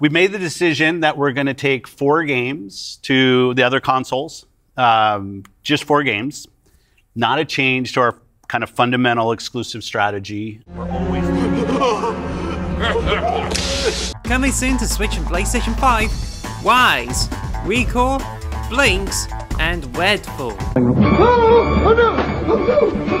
we made the decision that we're going to take four games to the other consoles, um, just four games. Not a change to our kind of fundamental exclusive strategy. Coming soon to Switch and PlayStation 5, Ryse, ReCore, Blinx, and Redfall. Oh, oh, oh,